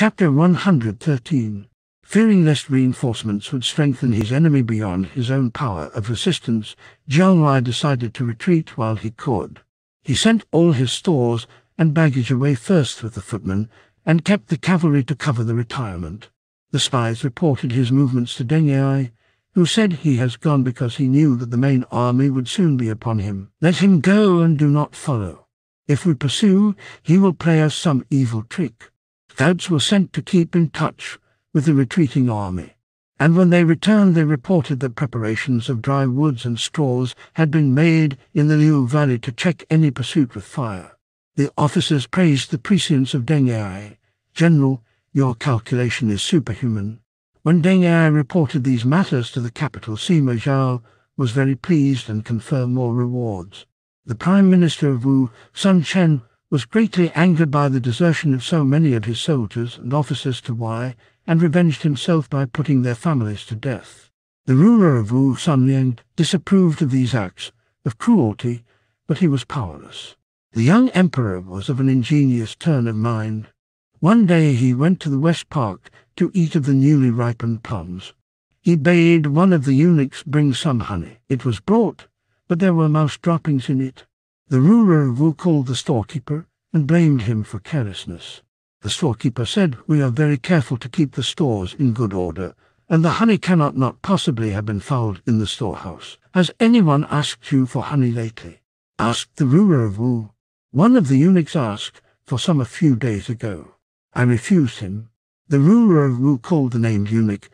Chapter 113 Fearing lest reinforcements would strengthen his enemy beyond his own power of resistance, Jiang Wei decided to retreat while he could. He sent all his stores and baggage away first with the footmen, and kept the cavalry to cover the retirement. The spies reported his movements to Deng Ai, who said he has gone because he knew that the main army would soon be upon him. Let him go and do not follow. If we pursue, he will play us some evil trick. Scouts were sent to keep in touch with the retreating army, and when they returned they reported that preparations of dry woods and straws had been made in the Liu Valley to check any pursuit with fire. The officers praised the prescience of Deng Ai. General, your calculation is superhuman. When Deng Ai reported these matters to the capital, Sima Zhao was very pleased and confirmed more rewards. The Prime Minister of Wu, Sun Chen, was greatly angered by the desertion of so many of his soldiers and officers to Wei, and revenged himself by putting their families to death. The ruler of Wu, Sun Liang, disapproved of these acts of cruelty, but he was powerless. The young emperor was of an ingenious turn of mind. One day he went to the West Park to eat of the newly ripened plums. He bade one of the eunuchs bring some honey. It was brought, but there were mouse droppings in it. The ruler of Wu called the storekeeper and blamed him for carelessness. The storekeeper said, We are very careful to keep the stores in good order, and the honey cannot not possibly have been fouled in the storehouse. Has anyone asked you for honey lately? asked the ruler of Wu. One of the eunuchs asked for some a few days ago. I refused him. The ruler of Wu called the named eunuch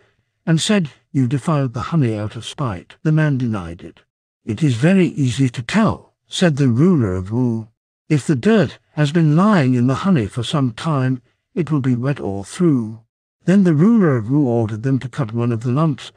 and said, You defiled the honey out of spite. The man denied it. It is very easy to tell, said the ruler of Wu. If the dirt has been lying in the honey for some time, it will be wet all through. Then the ruler of Wu ordered them to cut one of the lumps,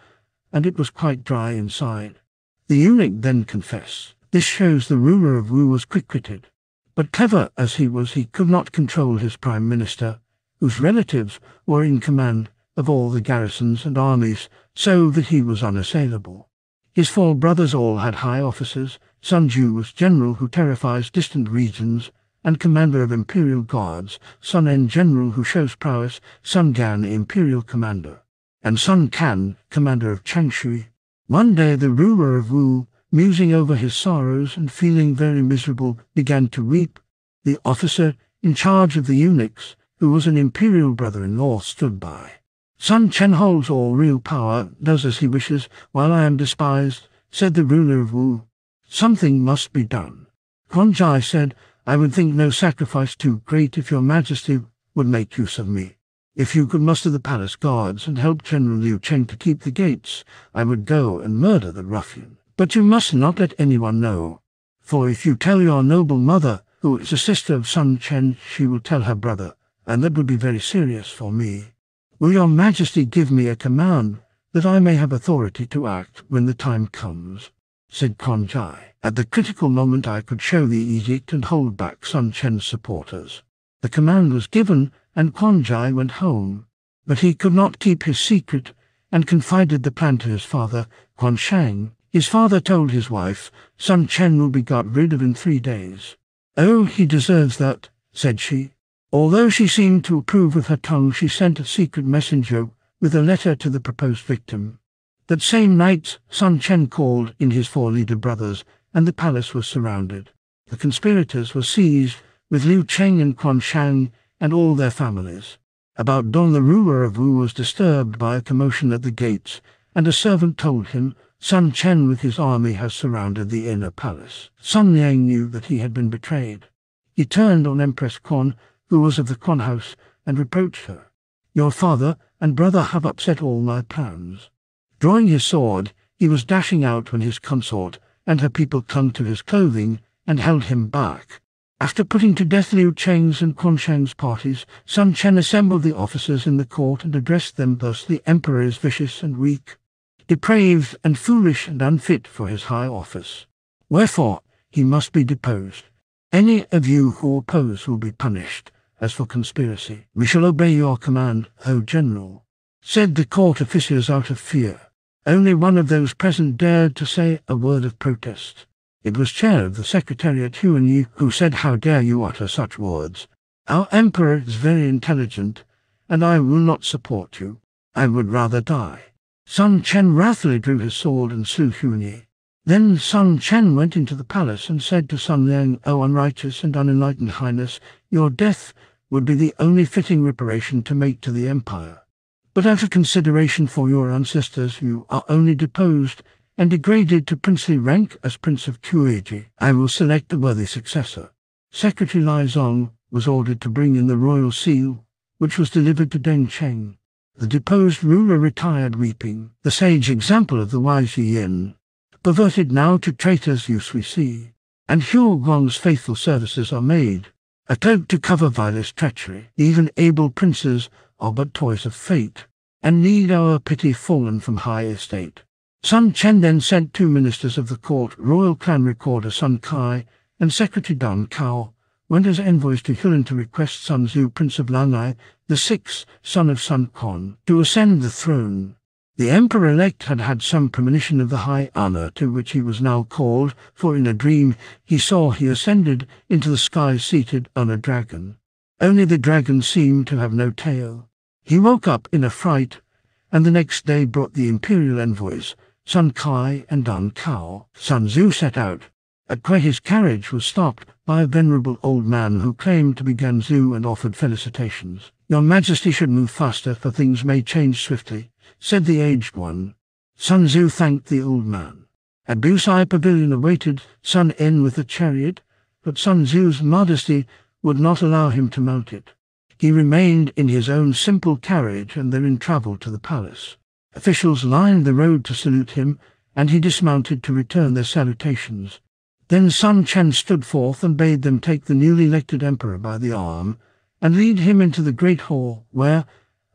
and it was quite dry inside. The eunuch then confessed. This shows the ruler of Wu was quick-witted. But clever as he was, he could not control his prime minister, whose relatives were in command of all the garrisons and armies, so that he was unassailable. His four brothers all had high offices. Sun was general who terrifies distant regions and commander of imperial guards, Sun En general who shows prowess, Sun Gan imperial commander, and Sun Kan commander of Changshui. One day the ruler of Wu, musing over his sorrows and feeling very miserable, began to weep. The officer in charge of the eunuchs, who was an imperial brother-in-law, stood by. Sun Chen holds all real power, does as he wishes, while I am despised, said the ruler of Wu. Something must be done. Quan Jai said, I would think no sacrifice too great if your majesty would make use of me. If you could muster the palace guards and help General Liu Cheng to keep the gates, I would go and murder the ruffian. But you must not let anyone know, for if you tell your noble mother, who is a sister of Sun Chen, she will tell her brother, and that would be very serious for me. Will your majesty give me a command that I may have authority to act when the time comes? Said Jai. At the critical moment I could show the edict and hold back Sun Chen's supporters. The command was given, and Jai went home. But he could not keep his secret, and confided the plan to his father, Quan Shang. His father told his wife, Sun Chen will be got rid of in three days. Oh, he deserves that, said she. Although she seemed to approve with her tongue, she sent a secret messenger with a letter to the proposed victim. That same night, Sun Chen called in his four leader brothers, and the palace was surrounded. The conspirators were seized, with Liu Cheng and Quan Shang and all their families. About dawn the ruler of Wu was disturbed by a commotion at the gates, and a servant told him, Sun Chen with his army has surrounded the inner palace. Sun Liang knew that he had been betrayed. He turned on Empress Quan who was of the Quan house, and reproached her. Your father and brother have upset all my plans. Drawing his sword, he was dashing out when his consort and her people clung to his clothing and held him back. After putting to death Liu Cheng's and Quan Shang's parties, Sun Chen assembled the officers in the court and addressed them thus, The emperor is vicious and weak, depraved and foolish and unfit for his high office. Wherefore he must be deposed. Any of you who oppose will be punished. As for conspiracy, we shall obey your command, O General, said the court officials out of fear. Only one of those present dared to say a word of protest. It was chair of the secretariat Huan Yi who said, How dare you utter such words? Our emperor is very intelligent, and I will not support you. I would rather die. Sun Chen wrathfully drew his sword and slew Huan Yi. Then Sun Chen went into the palace and said to Sun Liang, O unrighteous and unenlightened highness, your death would be the only fitting reparation to make to the empire. But out of consideration for your ancestors, you are only deposed and degraded to princely rank as Prince of Kuaiji. I will select a worthy successor. Secretary Lai Zong was ordered to bring in the royal seal, which was delivered to Deng Cheng. The deposed ruler retired weeping, the sage example of the wise Yin, perverted now to traitor's use we see, and Huo Guang's faithful services are made, a cloak to cover vilest treachery. Even able princes are but toys of fate, and need our pity fallen from high estate. Sun Chen then sent two ministers of the court, royal clan recorder Sun Kai and secretary Dan Cao, went as envoys to Hunan to request Sun Xiu, Prince of Langye, the sixth son of Sun Quan, to ascend the throne. The emperor-elect had had some premonition of the high honor to which he was now called, for in a dream he saw he ascended into the sky seated on a dragon. Only the dragon seemed to have no tail. He woke up in a fright, and the next day brought the imperial envoys, Sun Kai and Dan Kao. Sun Xiu set out, at where his carriage was stopped by a venerable old man who claimed to be Ganzu and offered felicitations. Your Majesty should move faster, for things may change swiftly, said the aged one. Sun Xiu thanked the old man. At Busai Pavilion awaited Sun En with a chariot, but Sun Xiu's modesty would not allow him to mount it. He remained in his own simple carriage and therein travelled to the palace. Officials lined the road to salute him, and he dismounted to return their salutations. Then Sun Chen stood forth and bade them take the newly elected emperor by the arm and lead him into the great hall where,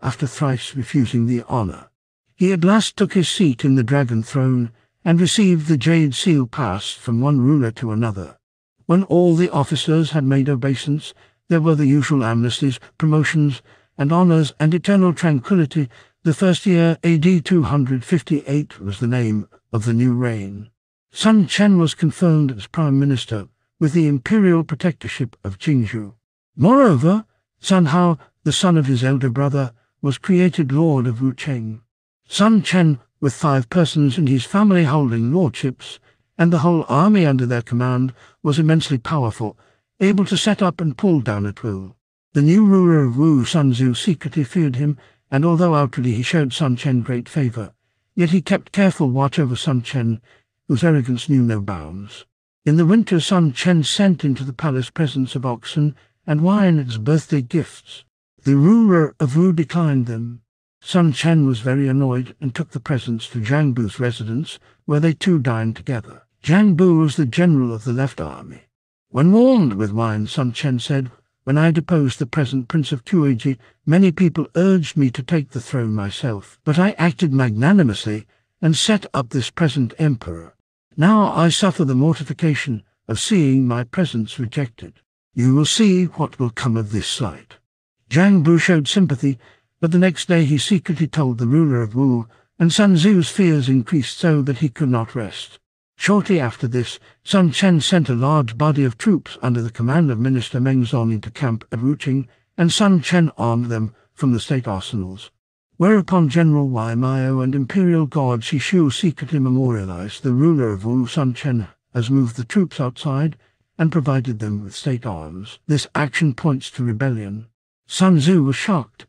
after thrice refusing the honour, he at last took his seat in the dragon throne and received the jade seal passed from one ruler to another. When all the officers had made obeisance, there were the usual amnesties, promotions, and honours, and eternal tranquillity. The first year, AD 258, was the name of the new reign. Sun Chen was confirmed as Prime Minister with the imperial protectorship of Jingzhou. Moreover, Sun Hao, the son of his elder brother, was created Lord of Wucheng. Sun Chen, with five persons in his family holding lordships, and the whole army under their command, was immensely powerful, able to set up and pull down a will. The new ruler of Wu, Sun Xiu, secretly feared him, and although outwardly he showed Sun Chen great favour, yet he kept careful watch over Sun Chen whose arrogance knew no bounds. In the winter Sun Chen sent into the palace presents of oxen and wine as birthday gifts. The ruler of Wu declined them. Sun Chen was very annoyed and took the presents to Zhang Bu's residence, where they two dined together. Zhang Bu was the general of the left army. When warned with wine, Sun Chen said, When I deposed the present Prince of Kuaiji, many people urged me to take the throne myself, but I acted magnanimously and set up this present emperor. Now I suffer the mortification of seeing my presence rejected. You will see what will come of this sight. Zhang Bu showed sympathy, but the next day he secretly told the ruler of Wu, and Sun Xiu's fears increased so that he could not rest. Shortly after this, Sun Chen sent a large body of troops under the command of Minister Meng Zong into camp at Wuchang, and Sun Chen armed them from the state arsenals. Whereupon General Wai Mao and Imperial Guard Shishu secretly memorialized the ruler of Wu Sun Chen as moved the troops outside and provided them with state arms. This action points to rebellion. Sun Xiu was shocked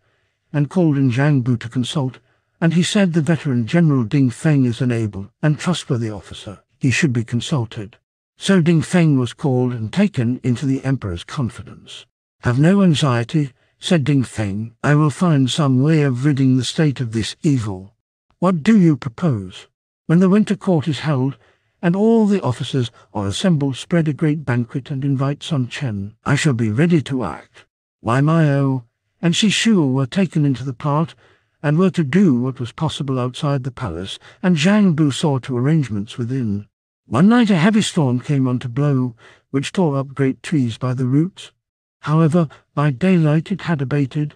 and called in Zhang Bu to consult, and he said the veteran General Ding Feng is an able and trustworthy officer. He should be consulted. So Ding Feng was called and taken into the emperor's confidence. Have no anxiety, said Ding Feng, I will find some way of ridding the state of this evil. What do you propose? When the winter court is held, and all the officers are assembled, spread a great banquet and invite Sun Chen. I shall be ready to act. Wai Mao and Shi Shu were taken into the part, and were to do what was possible outside the palace, and Zhang Bu saw to arrangements within. One night a heavy storm came on to blow, which tore up great trees by the roots. However, by daylight it had abated,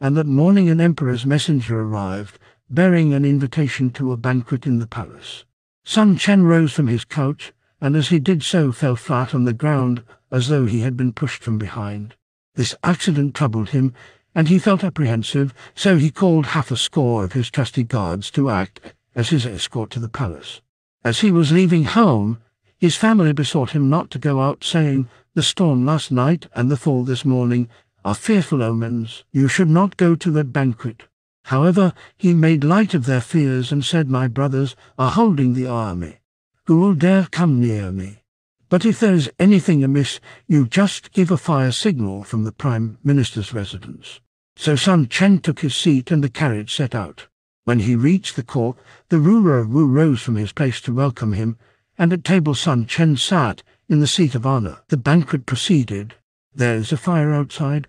and that morning an emperor's messenger arrived, bearing an invitation to a banquet in the palace. Sun Chen rose from his couch, and as he did so fell flat on the ground as though he had been pushed from behind. This accident troubled him, and he felt apprehensive, so he called half a score of his trusty guards to act as his escort to the palace. As he was leaving home, his family besought him not to go out, saying, The storm last night and the fall this morning are fearful omens. You should not go to that banquet. However, he made light of their fears and said, My brothers are holding the army. Who will dare come near me? But if there is anything amiss, you just give a fire signal from the Prime Minister's residence. So Sun Chen took his seat and the carriage set out. When he reached the court, the ruler of Wu rose from his place to welcome him, and at table Sun Chen sat in the seat of honor. The banquet proceeded. There is a fire outside.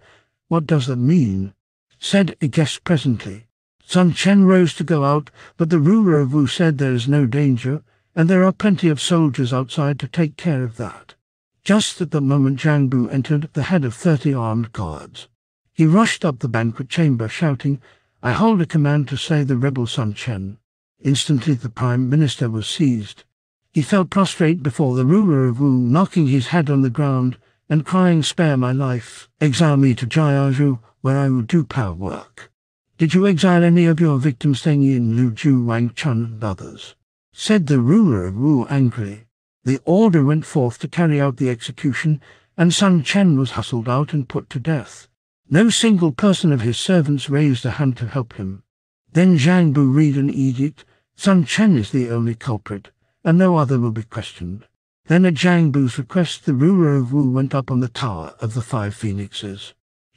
What does that mean? said a guest presently. Sun Chen rose to go out, but the ruler of Wu said there is no danger, and there are plenty of soldiers outside to take care of that. Just at the moment Zhang Bu entered, the head of thirty armed guards. He rushed up the banquet chamber, shouting, I hold a command to slay the rebel Sun Chen. Instantly the prime minister was seized. He fell prostrate before the ruler of Wu, knocking his head on the ground and crying, Spare my life. Exile me to Jiazhou, where I will do power work. Did you exile any of your victims staying Yin, Lu Ju, Wang Chun, and others? said the ruler of Wu angrily. The order went forth to carry out the execution, and Sun Chen was hustled out and put to death. No single person of his servants raised a hand to help him. Then Zhang Bu read an edict, Sun Chen is the only culprit, and no other will be questioned. Then at Zhang Bu's request, the ruler of Wu went up on the tower of the five phoenixes.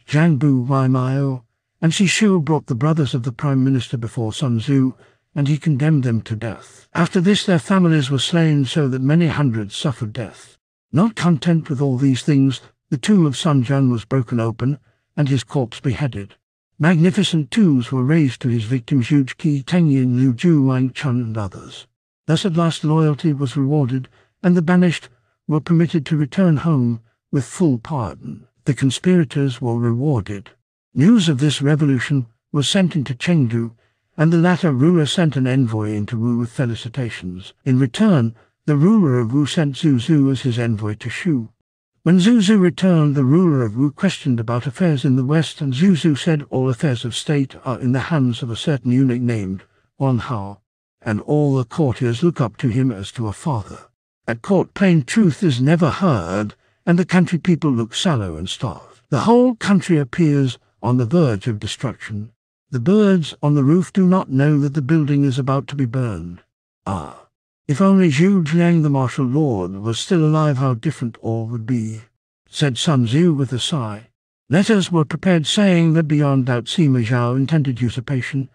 Zhang Bu, Wai Mao, and Shi Shu brought the brothers of the prime minister before Sun Xiu, and he condemned them to death. After this their families were slain so that many hundreds suffered death. Not content with all these things, the tomb of Sun Jian was broken open, and his corpse beheaded. Magnificent tombs were raised to his victims Yu Qi, Teng Yin, Liu Ju, Wang Chun, and others. Thus at last loyalty was rewarded, and the banished were permitted to return home with full pardon. The conspirators were rewarded. News of this revolution was sent into Chengdu, and the latter ruler sent an envoy into Wu with felicitations. In return, the ruler of Wu sent Zhu Zu as his envoy to Shu. When Zhu Zu returned, the ruler of Wu questioned about affairs in the west, and Zhu Zu said all affairs of state are in the hands of a certain eunuch named Huang Hao, and all the courtiers look up to him as to a father. At court plain truth is never heard, and the country people look sallow and starved. The whole country appears on the verge of destruction. The birds on the roof do not know that the building is about to be burned. Ah, if only Zhuge Liang the martial lord was still alive how different all would be, said Sun Xiu with a sigh. Letters were prepared saying that beyond doubt Sima Zhao intended usurpation,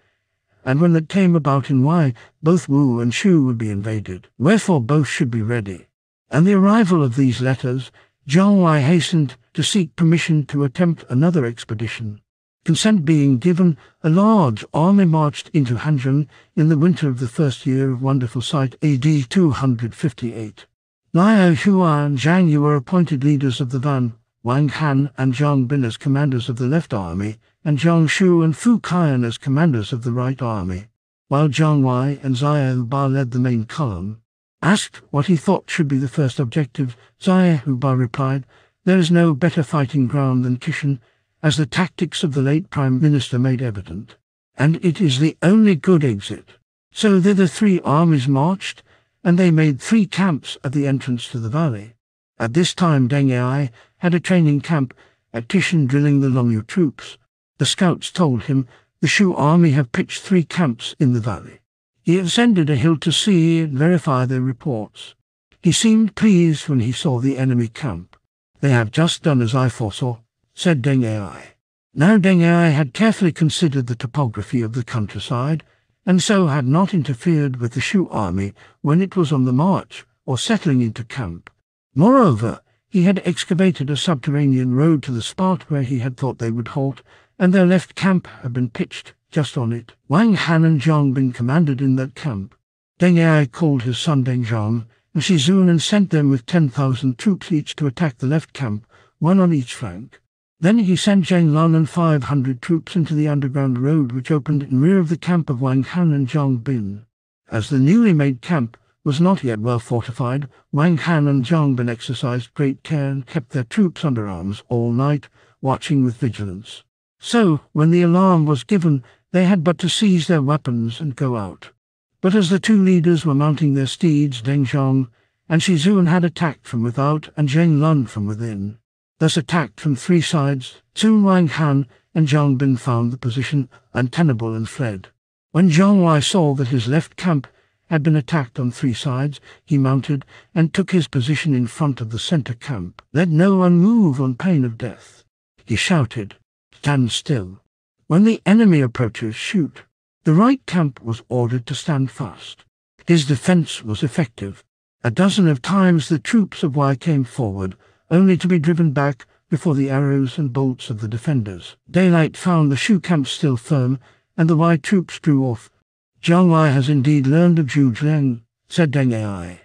and when that came about in Wei, both Wu and Shu would be invaded, wherefore both should be ready. And the arrival of these letters, Jiang Wei hastened to seek permission to attempt another expedition. Consent being given, a large army marched into Hanzhong in the winter of the first year of Wonderful Sight AD 258. Liao Hua and Zhang Yu were appointed leaders of the van, Wang Han and Zhang Bin as commanders of the left army, and Zhang Shu and Fu Kaiyan as commanders of the right army, while Jiang Wei and Xia Ba led the main column. Asked what he thought should be the first objective, Xia Ba replied, There is no better fighting ground than Qishan, as the tactics of the late Prime Minister made evident, and it is the only good exit. So thither three armies marched, and they made three camps at the entrance to the valley. At this time Deng Ai had a training camp at Qishan drilling the Longyu troops. The scouts told him the Shu army have pitched three camps in the valley. He ascended a hill to see and verify their reports. He seemed pleased when he saw the enemy camp. They have just done as I foresaw said Deng Ai. Now Deng Ai had carefully considered the topography of the countryside, and so had not interfered with the Shu army when it was on the march or settling into camp. Moreover, he had excavated a subterranean road to the spot where he had thought they would halt, and their left camp had been pitched just on it. Wang Han and Zhang Bin commanded in that camp. Deng Ai called his son Deng Zhong and Shizun and sent them with ten thousand troops each to attack the left camp, one on each flank. Then he sent Zheng Lun and 500 troops into the underground road which opened in rear of the camp of Wang Han and Zhang Bin. As the newly made camp was not yet well fortified, Wang Han and Zhang Bin exercised great care and kept their troops under arms all night, watching with vigilance. So, when the alarm was given, they had but to seize their weapons and go out. But as the two leaders were mounting their steeds, Deng Zhong and Shi Zun had attacked from without and Zheng Lun from within. Thus attacked from three sides, Sun Wang Han and Zhang Bin found the position untenable and fled. When Jiang Wei saw that his left camp had been attacked on three sides, he mounted and took his position in front of the center camp. Let no one move on pain of death. He shouted, Stand still. When the enemy approaches, shoot. The right camp was ordered to stand fast. His defense was effective. A dozen of times the troops of Wei came forward, only to be driven back before the arrows and bolts of the defenders. Daylight found the Shu camp still firm, and the Wei troops drew off. Jiang Wei has indeed learned of Zhu Zheng, said Deng Ai.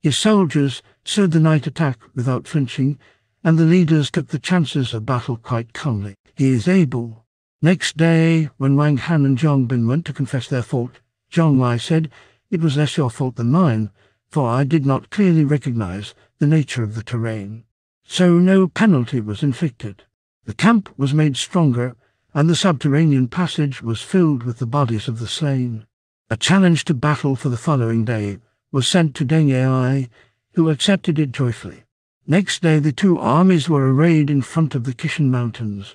His soldiers stood the night attack without flinching, and the leaders took the chances of battle quite calmly. He is able, Next day, when Wang Han and Zhang Bin went to confess their fault, Jiang Wei said, It was less your fault than mine, for I did not clearly recognize the nature of the terrain. So no penalty was inflicted. The camp was made stronger, and the subterranean passage was filled with the bodies of the slain. A challenge to battle for the following day was sent to Deng Ai, who accepted it joyfully. Next day the two armies were arrayed in front of the Qishan Mountains.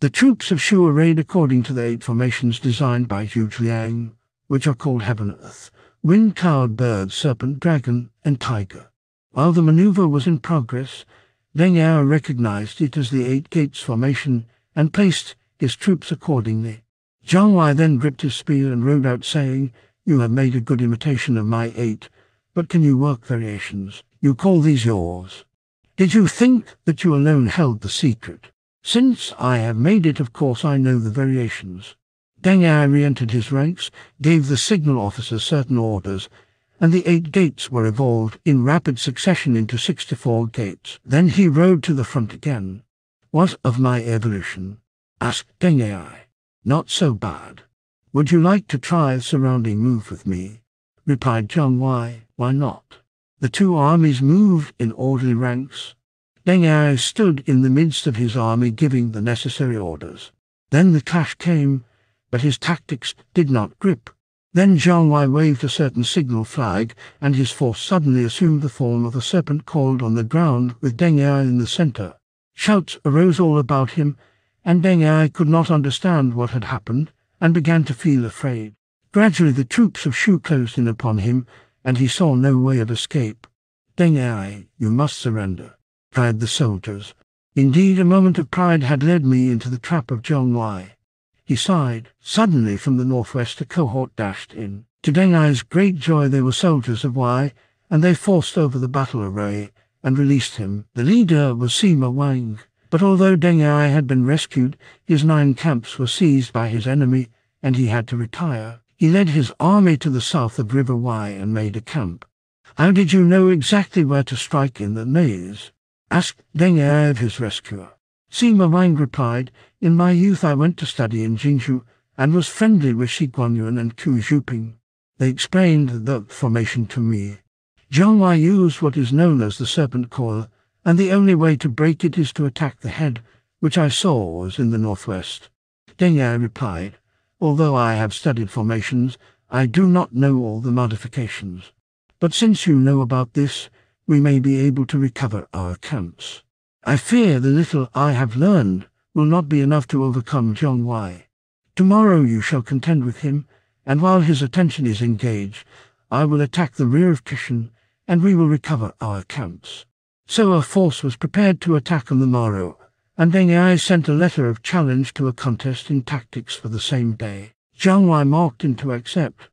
The troops of Shu arrayed according to the eight formations designed by Zhuge Liang, which are called Heaven Earth, Wind Cloud Bird, Serpent, Dragon, and Tiger. While the maneuver was in progress, Deng Ai recognized it as the Eight Gates formation and placed his troops accordingly. Jiang Wei then gripped his spear and rode out saying, You have made a good imitation of my eight, but can you work variations? You call these yours. Did you think that you alone held the secret? Since I have made it, of course I know the variations. Deng Ai re-entered his ranks, gave the signal officer certain orders, and the eight gates were evolved in rapid succession into sixty-four gates. Then he rode to the front again. What of my evolution? asked Deng Ai. Not so bad. Would you like to try the surrounding move with me? replied Jiang Wei. Why not? The two armies moved in orderly ranks, Deng Ai stood in the midst of his army giving the necessary orders. Then the clash came, but his tactics did not grip. Then Jiang Wei waved a certain signal flag, and his force suddenly assumed the form of a serpent coiled on the ground with Deng Ai in the center. Shouts arose all about him, and Deng Ai could not understand what had happened, and began to feel afraid. Gradually the troops of Shu closed in upon him, and he saw no way of escape. Deng Ai, you must surrender cried the soldiers. Indeed, a moment of pride had led me into the trap of Jiang Wei. He sighed. Suddenly, from the northwest, a cohort dashed in. To Deng Ai's great joy, they were soldiers of Wei, and they forced over the battle array and released him. The leader was Sima Wang, but although Deng Ai had been rescued, his nine camps were seized by his enemy, and he had to retire. He led his army to the south of River Wei and made a camp. How did you know exactly where to strike in the maze? asked Deng Ai of his rescuer. Sima Wang replied, In my youth I went to study in Jingzhou and was friendly with Shi Guanyuan and Ku Zhuping. They explained the formation to me. Jiang Wei used what is known as the serpent coil, and the only way to break it is to attack the head, which I saw was in the northwest. Deng Ai replied, Although I have studied formations, I do not know all the modifications. But since you know about this, we may be able to recover our camps. I fear the little I have learned will not be enough to overcome Jiang Wei. Tomorrow you shall contend with him, and while his attention is engaged, I will attack the rear of Qishan, and we will recover our camps. So a force was prepared to attack on the morrow, and Deng sent a letter of challenge to a contest in tactics for the same day. Jiang Wei marked him to accept,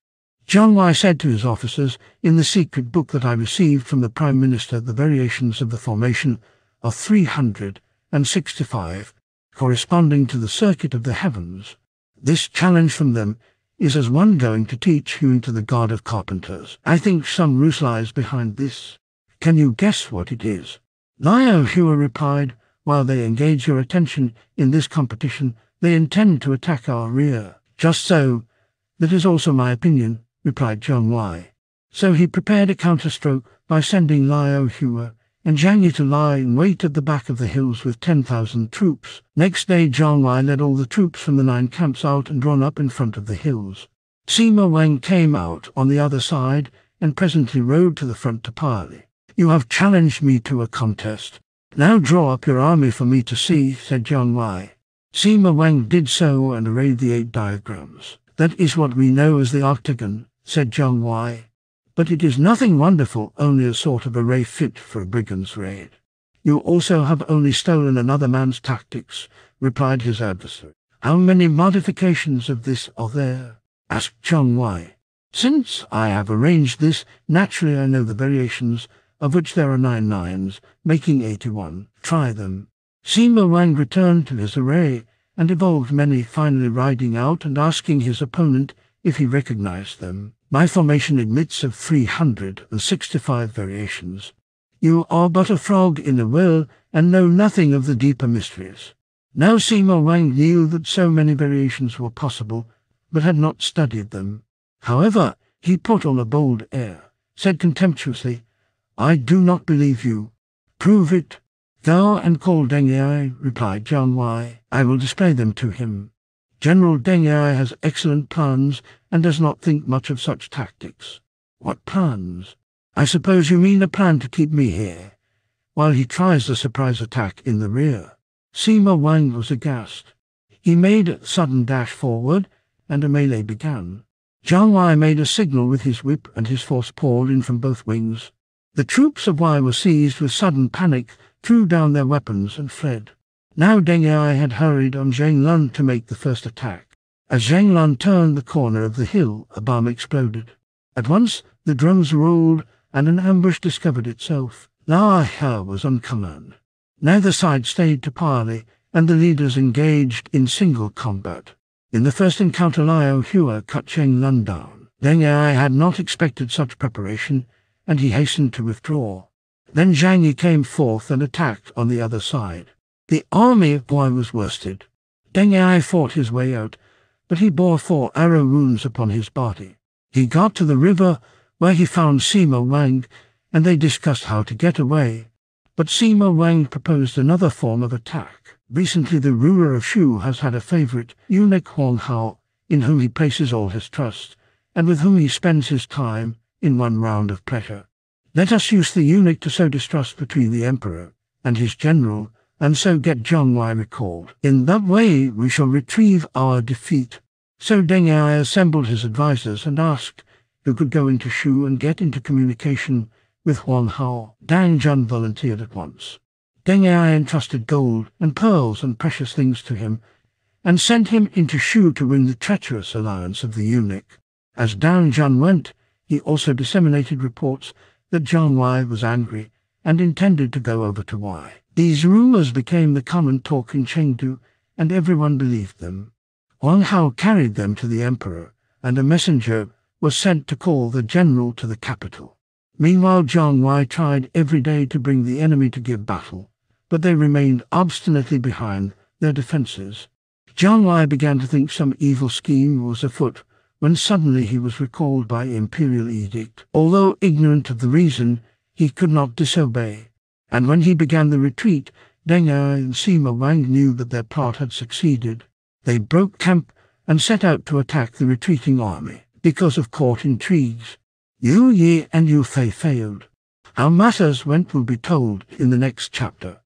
Jiang Wei said to his officers, in the secret book that I received from the Prime Minister, the variations of the formation are 365, corresponding to the circuit of the heavens. This challenge from them is as one going to teach hewing to the god of carpenters. I think some ruse lies behind this. Can you guess what it is? Liao Hua replied, while they engage your attention in this competition, they intend to attack our rear. Just so, that is also my opinion, replied Jiang Wei. So he prepared a counterstroke by sending Liao Hua and Yi to lie in wait at the back of the hills with 10,000 troops. Next day Jiang Wei led all the troops from the nine camps out and drawn up in front of the hills. Sima Wang came out on the other side and presently rode to the front to parley. You have challenged me to a contest. Now draw up your army for me to see, said Jiang Wei. Sima Wang did so and arrayed the eight diagrams. That is what we know as the octagon, said Jiang Wei. But it is nothing wonderful, only a sort of array fit for a brigand's raid. You also have only stolen another man's tactics, replied his adversary. How many modifications of this are there? asked Jiang Wei. Since I have arranged this, naturally I know the variations, of which there are nine nines, making eighty-one. Try them. Sima Wang returned to his array, and evolved many, finally riding out and asking his opponent if he recognized them. My formation admits of 365 variations. You are but a frog in a well and know nothing of the deeper mysteries. Now Sima Wang knew that so many variations were possible, but had not studied them. However, he put on a bold air, said contemptuously, I do not believe you. Prove it. Thou and call Deng Ai, replied Jiang Wei. I will display them to him. General Deng Ai has excellent plans and does not think much of such tactics. What plans? I suppose you mean a plan to keep me here, while he tries the surprise attack in the rear. Sima Wang was aghast. He made a sudden dash forward, and a melee began. Jiang Wei made a signal with his whip, and his force poured in from both wings. The troops of Wei were seized with sudden panic, threw down their weapons, and fled. Now Deng Ai had hurried on Zheng Lun to make the first attack. As Zheng Lun turned the corner of the hill, a bomb exploded. At once the drums rolled, and an ambush discovered itself. La He was on command. Neither side stayed to parley, and the leaders engaged in single combat. In the first encounter Liao Hua cut Zheng Lun down. Deng Ai had not expected such preparation, and he hastened to withdraw. Then Zhang Yi came forth and attacked on the other side. The army of Wei was worsted. Deng Ai fought his way out, but he bore four arrow wounds upon his body. He got to the river, where he found Sima Wang, and they discussed how to get away. But Sima Wang proposed another form of attack. Recently the ruler of Shu has had a favorite, eunuch Huang Hao, in whom he places all his trust, and with whom he spends his time in one round of pleasure. Let us use the eunuch to sow distrust between the emperor and his general, and so get Jiang Wei recalled. In that way we shall retrieve our defeat. So Deng Ai assembled his advisers and asked who could go into Shu and get into communication with Huang Hao. Dang Zhan volunteered at once. Deng Ai entrusted gold and pearls and precious things to him, and sent him into Shu to win the treacherous alliance of the eunuch. As Dang Zhan went, he also disseminated reports that Jiang Wei was angry and intended to go over to Wei. These rumors became the common talk in Chengdu, and everyone believed them. Huang Hao carried them to the emperor, and a messenger was sent to call the general to the capital. Meanwhile Jiang Wei tried every day to bring the enemy to give battle, but they remained obstinately behind their defences. Jiang Wei began to think some evil scheme was afoot when suddenly he was recalled by imperial edict. Although ignorant of the reason, he could not disobey and when he began the retreat, Deng Ai and Sima Wang knew that their plot had succeeded. They broke camp and set out to attack the retreating army. Because of court intrigues, Yu Yi and Yu Fei failed. How matters went will be told in the next chapter.